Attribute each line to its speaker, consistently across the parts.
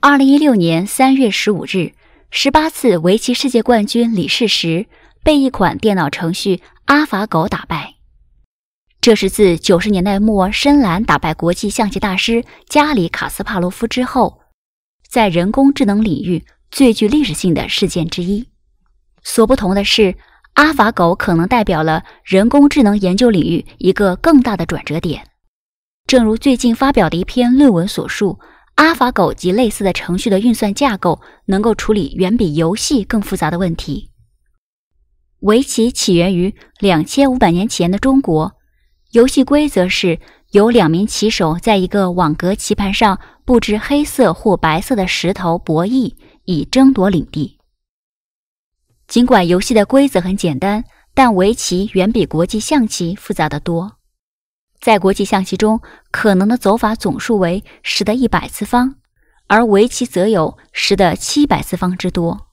Speaker 1: 二零一六年三月十五日，十八次围棋世界冠军李世石被一款电脑程序阿法狗打败。这是自九十年代末深蓝打败国际象棋大师加里卡斯帕罗夫之后，在人工智能领域最具历史性的事件之一。所不同的是，阿法狗可能代表了人工智能研究领域一个更大的转折点。正如最近发表的一篇论文所述。阿法狗及类似的程序的运算架构能够处理远比游戏更复杂的问题。围棋起源于两千五百年前的中国，游戏规则是由两名棋手在一个网格棋盘上布置黑色或白色的石头博弈，以争夺领地。尽管游戏的规则很简单，但围棋远比国际象棋复杂的多。在国际象棋中，可能的走法总数为十的一百次方，而围棋则有十的七百次方之多。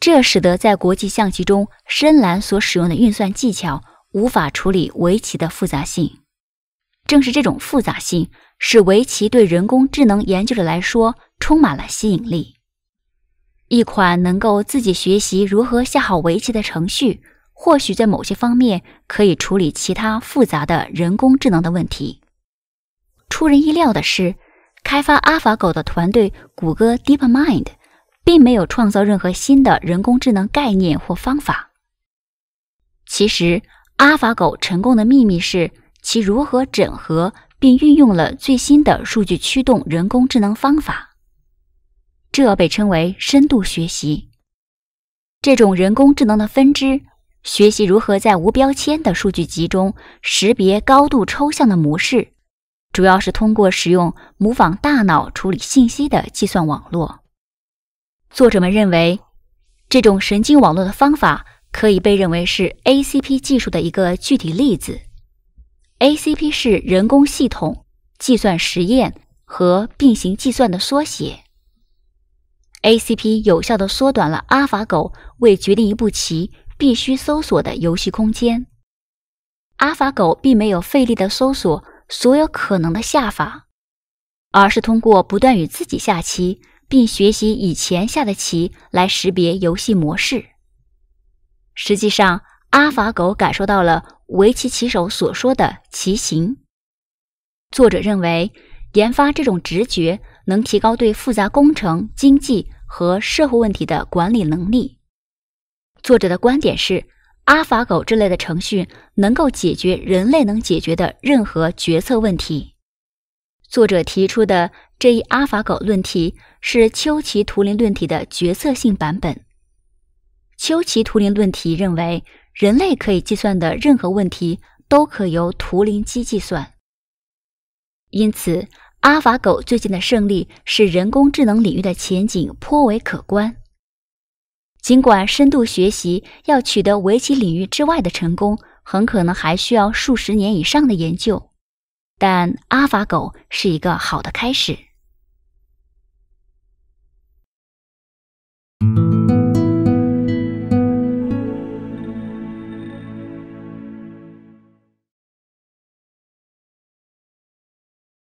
Speaker 1: 这使得在国际象棋中，深蓝所使用的运算技巧无法处理围棋的复杂性。正是这种复杂性，使围棋对人工智能研究者来说充满了吸引力。一款能够自己学习如何下好围棋的程序。或许在某些方面可以处理其他复杂的人工智能的问题。出人意料的是，开发阿法狗的团队谷歌 DeepMind 并没有创造任何新的人工智能概念或方法。其实，阿法狗成功的秘密是其如何整合并运用了最新的数据驱动人工智能方法，这被称为深度学习。这种人工智能的分支。学习如何在无标签的数据集中识别高度抽象的模式，主要是通过使用模仿大脑处理信息的计算网络。作者们认为，这种神经网络的方法可以被认为是 ACP 技术的一个具体例子。ACP 是人工系统计算实验和并行计算的缩写。ACP 有效地缩短了阿法狗为决定一步棋。必须搜索的游戏空间。阿法狗并没有费力地搜索所有可能的下法，而是通过不断与自己下棋，并学习以前下的棋来识别游戏模式。实际上，阿法狗感受到了围棋棋手所说的棋形。作者认为，研发这种直觉能提高对复杂工程、经济和社会问题的管理能力。作者的观点是，阿法狗这类的程序能够解决人类能解决的任何决策问题。作者提出的这一阿法狗论题是丘奇图灵论题的决策性版本。丘奇图灵论题认为，人类可以计算的任何问题都可由图灵机计算。因此，阿法狗最近的胜利使人工智能领域的前景颇为可观。尽管深度学习要取得围棋领域之外的成功，很可能还需要数十年以上的研究，但阿法狗是一个好的开始。